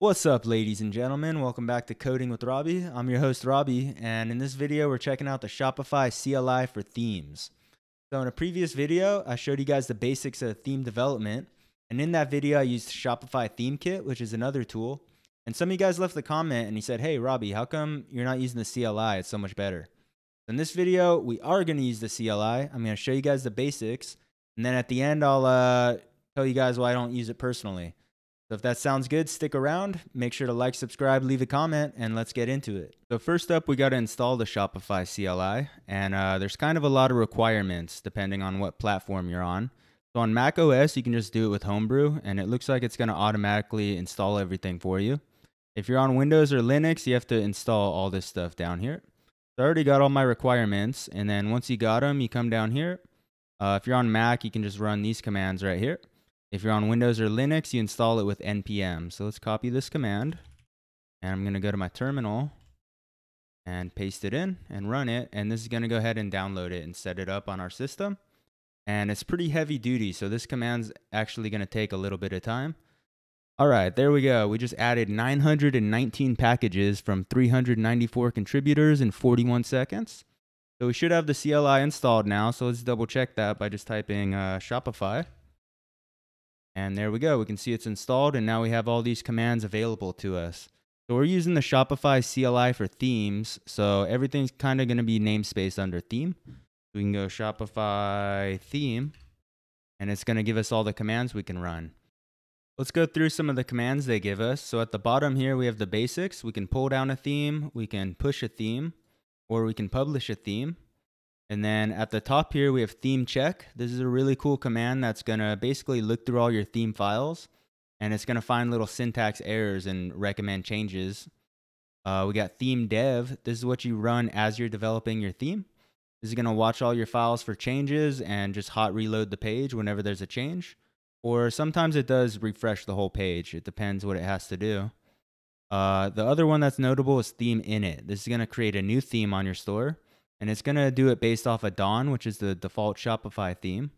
What's up, ladies and gentlemen? Welcome back to Coding with Robby. I'm your host, Robby, and in this video, we're checking out the Shopify CLI for themes. So, in a previous video, I showed you guys the basics of theme development, and in that video, I used Shopify Theme Kit, which is another tool. And some of you guys left a comment and he said, Hey, Robby, how come you're not using the CLI? It's so much better. In this video, we are going to use the CLI. I'm going to show you guys the basics, and then at the end, I'll uh, tell you guys why I don't use it personally. So if that sounds good, stick around. Make sure to like, subscribe, leave a comment, and let's get into it. So first up, we got to install the Shopify CLI, and uh, there's kind of a lot of requirements depending on what platform you're on. So on Mac OS, you can just do it with Homebrew, and it looks like it's going to automatically install everything for you. If you're on Windows or Linux, you have to install all this stuff down here. So I already got all my requirements, and then once you got them, you come down here. Uh, if you're on Mac, you can just run these commands right here. If you're on Windows or Linux, you install it with npm. So let's copy this command. And I'm going to go to my terminal and paste it in and run it. And this is going to go ahead and download it and set it up on our system. And it's pretty heavy duty. So this command's actually going to take a little bit of time. All right, there we go. We just added 919 packages from 394 contributors in 41 seconds. So we should have the CLI installed now. So let's double check that by just typing uh, Shopify. And there we go. We can see it's installed and now we have all these commands available to us. So we're using the Shopify CLI for themes. So everything's kind of going to be namespace under theme. We can go Shopify theme and it's going to give us all the commands we can run. Let's go through some of the commands they give us. So at the bottom here, we have the basics. We can pull down a theme, we can push a theme, or we can publish a theme. And then at the top here, we have theme check. This is a really cool command that's gonna basically look through all your theme files and it's gonna find little syntax errors and recommend changes. Uh, we got theme dev. This is what you run as you're developing your theme. This is gonna watch all your files for changes and just hot reload the page whenever there's a change. Or sometimes it does refresh the whole page. It depends what it has to do. Uh, the other one that's notable is theme init. This is gonna create a new theme on your store and it's going to do it based off of Dawn, which is the default Shopify theme.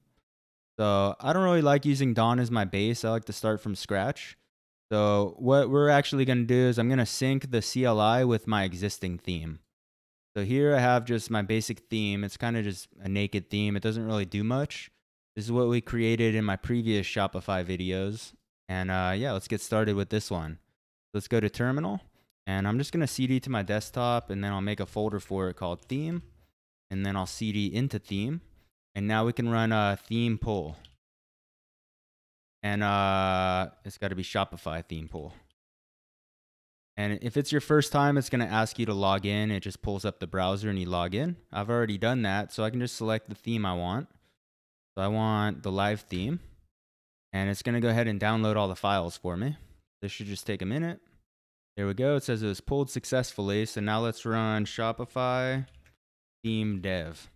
So I don't really like using Dawn as my base. I like to start from scratch. So what we're actually going to do is I'm going to sync the CLI with my existing theme. So here I have just my basic theme. It's kind of just a naked theme. It doesn't really do much. This is what we created in my previous Shopify videos. And uh, yeah, let's get started with this one. Let's go to terminal. And I'm just going to CD to my desktop and then I'll make a folder for it called theme and then I'll CD into theme. And now we can run a theme pull. And uh, it's got to be Shopify theme pull. And if it's your first time, it's going to ask you to log in. It just pulls up the browser and you log in. I've already done that, so I can just select the theme I want. So I want the live theme. And it's going to go ahead and download all the files for me. This should just take a minute. There we go. It says it was pulled successfully. So now let's run Shopify theme dev.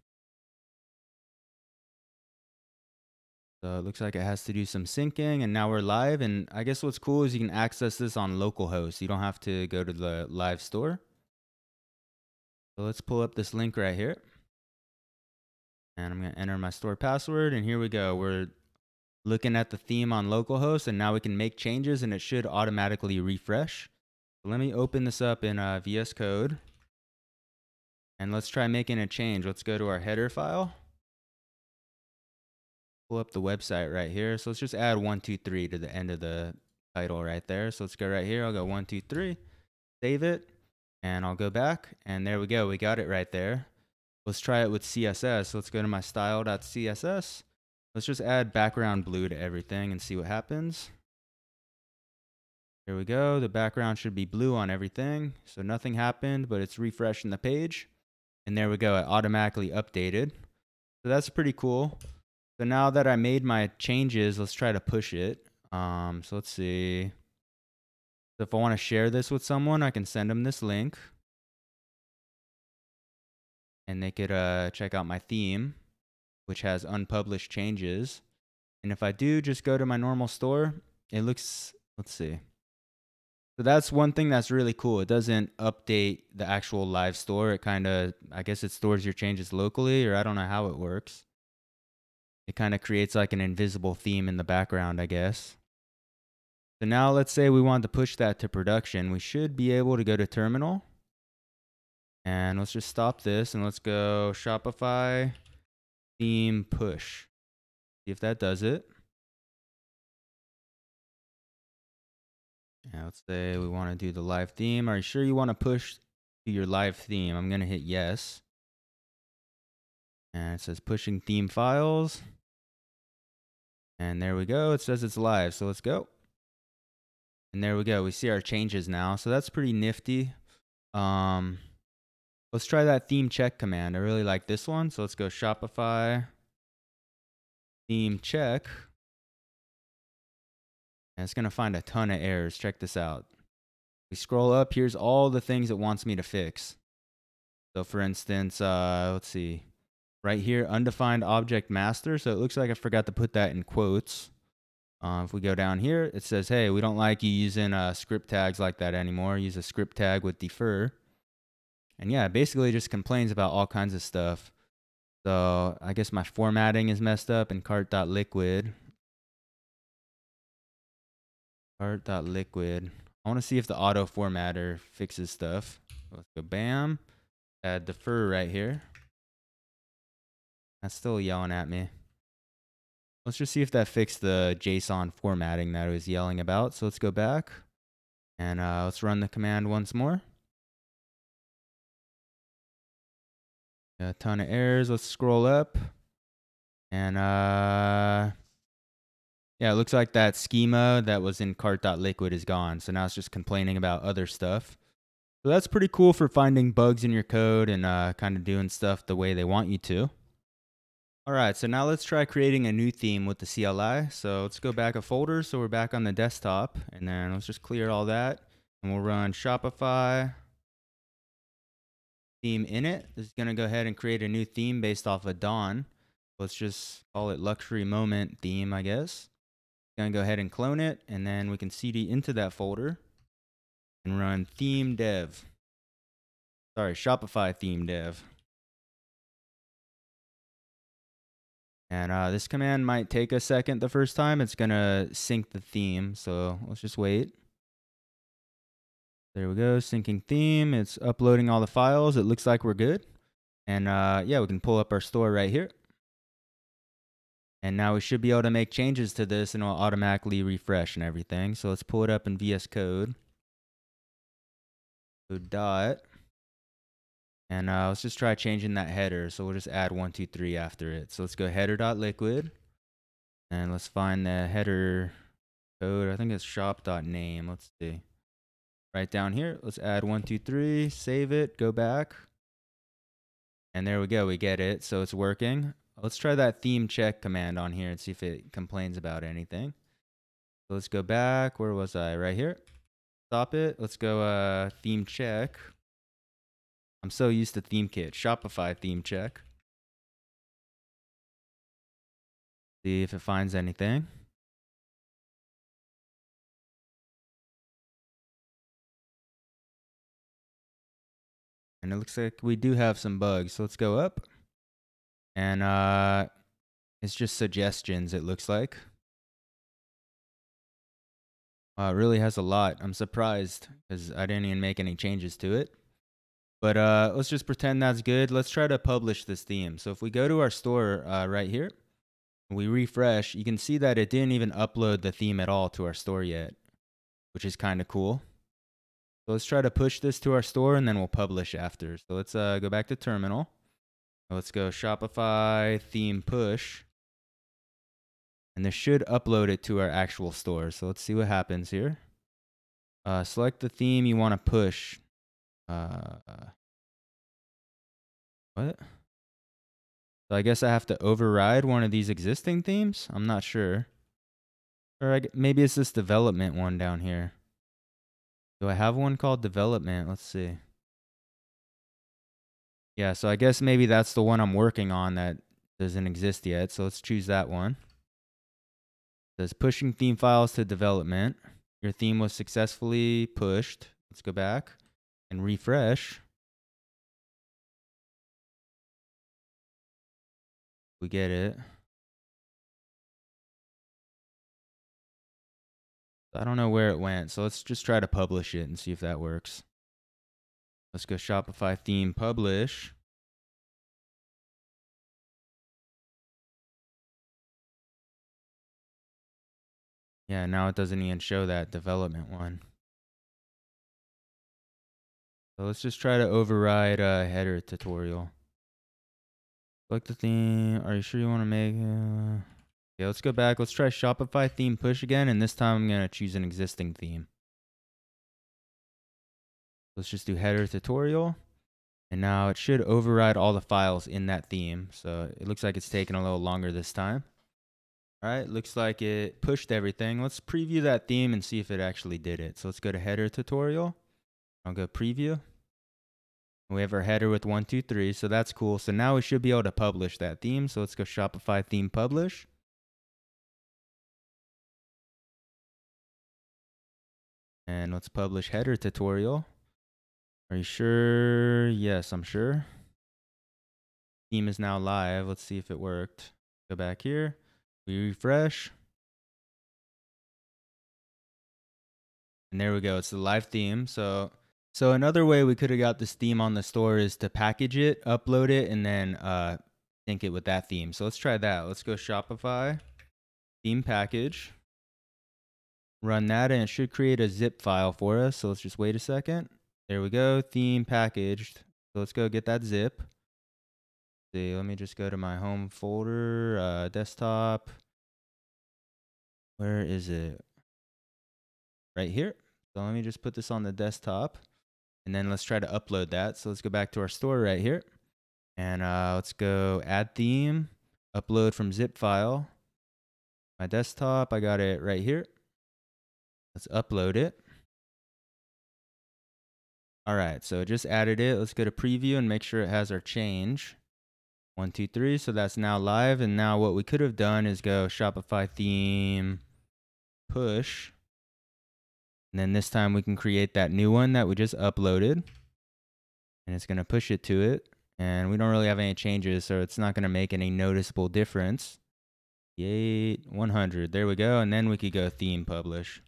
So it looks like it has to do some syncing and now we're live. And I guess what's cool is you can access this on localhost. You don't have to go to the live store. So let's pull up this link right here. And I'm going to enter my store password. And here we go. We're looking at the theme on localhost and now we can make changes and it should automatically refresh. Let me open this up in uh, VS Code. And let's try making a change. Let's go to our header file. Pull up the website right here. So let's just add one, two, three to the end of the title right there. So let's go right here. I'll go one, two, three, save it, and I'll go back. And there we go. We got it right there. Let's try it with CSS. Let's go to my style.css. Let's just add background blue to everything and see what happens. Here we go. The background should be blue on everything. So nothing happened, but it's refreshing the page. And there we go, it automatically updated. So that's pretty cool. So now that I made my changes, let's try to push it. Um, so let's see. So if I want to share this with someone, I can send them this link. And they could uh, check out my theme, which has unpublished changes. And if I do just go to my normal store, it looks, let's see. So that's one thing that's really cool. It doesn't update the actual live store. It kind of, I guess it stores your changes locally, or I don't know how it works. It kind of creates like an invisible theme in the background, I guess. So now let's say we want to push that to production. We should be able to go to terminal. And let's just stop this and let's go Shopify theme push. See if that does it. Yeah, let's say we want to do the live theme. Are you sure you want to push to your live theme? I'm going to hit yes. And it says pushing theme files. And there we go. It says it's live. So let's go. And there we go. We see our changes now. So that's pretty nifty. Um, let's try that theme check command. I really like this one. So let's go Shopify theme check. And it's going to find a ton of errors. Check this out. We scroll up. Here's all the things it wants me to fix. So for instance, uh, let's see. Right here, undefined object master. So it looks like I forgot to put that in quotes. Uh, if we go down here, it says, hey, we don't like you using uh, script tags like that anymore. Use a script tag with defer. And yeah, basically just complains about all kinds of stuff. So I guess my formatting is messed up in cart.liquid. Cart.liquid. I want to see if the auto formatter fixes stuff. Let's go bam. Add defer right here. That's still yelling at me. Let's just see if that fixed the JSON formatting that I was yelling about. So let's go back and uh, let's run the command once more. A ton of errors. Let's scroll up. And uh, yeah, it looks like that schema that was in cart.liquid is gone. So now it's just complaining about other stuff. So that's pretty cool for finding bugs in your code and uh, kind of doing stuff the way they want you to. All right, so now let's try creating a new theme with the CLI. So let's go back a folder. So we're back on the desktop and then let's just clear all that and we'll run Shopify theme init. This is gonna go ahead and create a new theme based off of Dawn. Let's just call it luxury moment theme, I guess. Gonna go ahead and clone it and then we can cd into that folder and run theme dev. Sorry, Shopify theme dev. And uh, this command might take a second the first time. It's to sync the theme. So let's just wait. There we go, syncing theme. It's uploading all the files. It looks like we're good. And uh, yeah, we can pull up our store right here. And now we should be able to make changes to this and it'll automatically refresh and everything. So let's pull it up in VS Code. So dot. And uh, let's just try changing that header. So we'll just add one, two, three after it. So let's go header.liquid. And let's find the header code. I think it's shop.name. Let's see. Right down here. Let's add one, two, three. Save it. Go back. And there we go. We get it. So it's working. Let's try that theme check command on here and see if it complains about anything. So let's go back. Where was I? Right here. Stop it. Let's go uh, theme check. I'm so used to theme kit. Shopify theme check. See if it finds anything. And it looks like we do have some bugs. So let's go up. And uh, it's just suggestions, it looks like. Uh, it really has a lot. I'm surprised because I didn't even make any changes to it. But uh, let's just pretend that's good. Let's try to publish this theme. So if we go to our store uh, right here, we refresh, you can see that it didn't even upload the theme at all to our store yet, which is kind of cool. So let's try to push this to our store and then we'll publish after. So let's uh, go back to terminal. Let's go Shopify theme push. And this should upload it to our actual store. So let's see what happens here. Uh, select the theme you want to push. Uh, what? So I guess I have to override one of these existing themes? I'm not sure. Or I, maybe it's this development one down here. Do I have one called development? Let's see. Yeah, so I guess maybe that's the one I'm working on that doesn't exist yet. So let's choose that one. It says pushing theme files to development. Your theme was successfully pushed. Let's go back and refresh, we get it. I don't know where it went, so let's just try to publish it and see if that works. Let's go Shopify theme publish. Yeah, now it doesn't even show that development one. So let's just try to override a header tutorial. Select the theme. Are you sure you want to make... Uh... Okay, let's go back. Let's try Shopify theme push again, and this time I'm going to choose an existing theme. Let's just do header tutorial. And now it should override all the files in that theme. So it looks like it's taking a little longer this time. All right, looks like it pushed everything. Let's preview that theme and see if it actually did it. So let's go to header tutorial. I'll go preview. We have our header with one, two, three. So that's cool. So now we should be able to publish that theme. So let's go Shopify theme publish. And let's publish header tutorial. Are you sure? Yes, I'm sure. Theme is now live. Let's see if it worked. Go back here. We refresh. And there we go. It's the live theme. So so another way we could have got this theme on the store is to package it, upload it, and then uh, sync it with that theme. So let's try that. Let's go Shopify, theme package, run that, and it should create a zip file for us. So let's just wait a second. There we go, theme packaged. So let's go get that zip. See, let me just go to my home folder, uh, desktop. Where is it? Right here. So let me just put this on the desktop. And then let's try to upload that. So let's go back to our store right here. And uh, let's go add theme, upload from zip file. My desktop, I got it right here. Let's upload it. All right, so just added it. Let's go to preview and make sure it has our change. One, two, three. So that's now live. And now what we could have done is go Shopify theme push. And then this time we can create that new one that we just uploaded. And it's going to push it to it. And we don't really have any changes, so it's not going to make any noticeable difference. Yay, 100. There we go. And then we could go theme publish.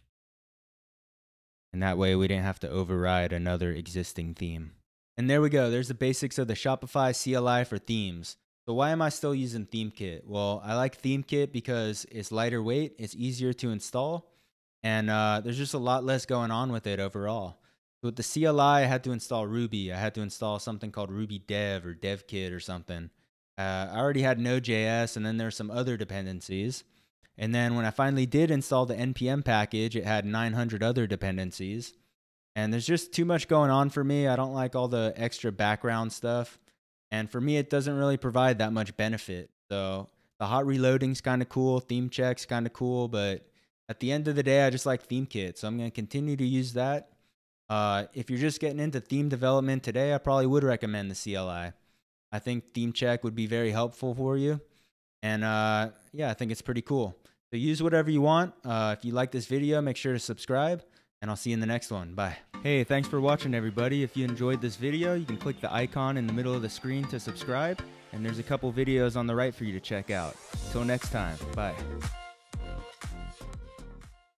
And that way we didn't have to override another existing theme. And there we go. There's the basics of the Shopify CLI for themes. So why am I still using ThemeKit? Well, I like ThemeKit because it's lighter weight, it's easier to install, and uh, there's just a lot less going on with it overall. With the CLI, I had to install Ruby. I had to install something called Ruby Dev or DevKit or something. Uh, I already had Node.js, and then there's some other dependencies. And then when I finally did install the npm package, it had 900 other dependencies. And there's just too much going on for me. I don't like all the extra background stuff. And for me, it doesn't really provide that much benefit. So the hot reloading's kind of cool, theme check's kind of cool, but at the end of the day, I just like ThemeKit, so I'm going to continue to use that. Uh, if you're just getting into theme development today, I probably would recommend the CLI. I think Theme Check would be very helpful for you. And uh, yeah, I think it's pretty cool. So use whatever you want. Uh, if you like this video, make sure to subscribe, and I'll see you in the next one. Bye. Hey, thanks for watching, everybody. If you enjoyed this video, you can click the icon in the middle of the screen to subscribe, and there's a couple videos on the right for you to check out. Till next time, bye.